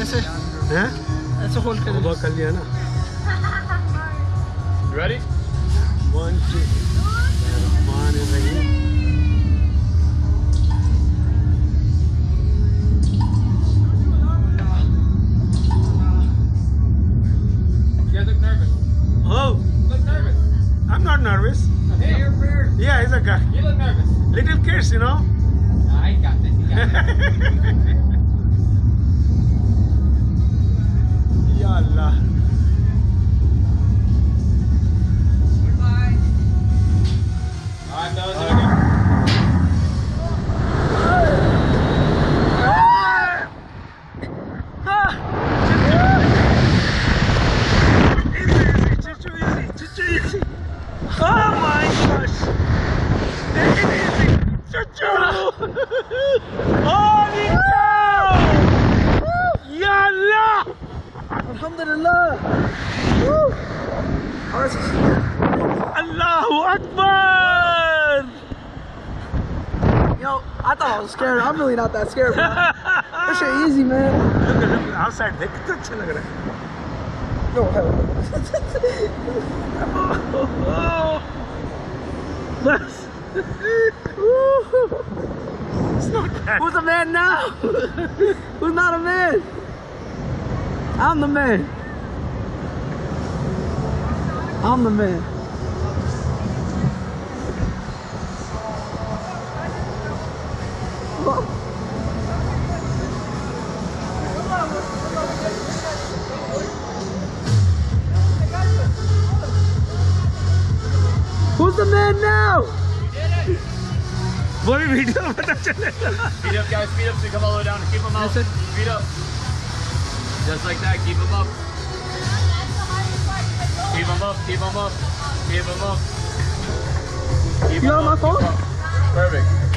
ऐसे हैं ऐसे होल्ड कर तौबा कर लिया ना You ready? One two Rahman Rahim You guys look nervous. Oh, Look nervous. I'm not nervous. Hey, you're prayer. Yeah, he's a guy. You look nervous. Little kids, you know. Nah, I got this. You got this. Allahu Akbar! Yo, I thought I was scared. I'm really not that scared, bro. Shit easy, man. Look at him outside. Look at him. No, hell. It's not. Who's the man now? Who's not a man? I'm the man. I'm the man. Who's the man now? वो भी video में पता चलेगा. Speed up, guys. Speed up so you come all the way down. Keep them up. Yes, sir. Speed up. Just like that. Keep them up. Keep them up. Keep them up. Keep them up. Keep You 'em on my up, keep phone? 'em up.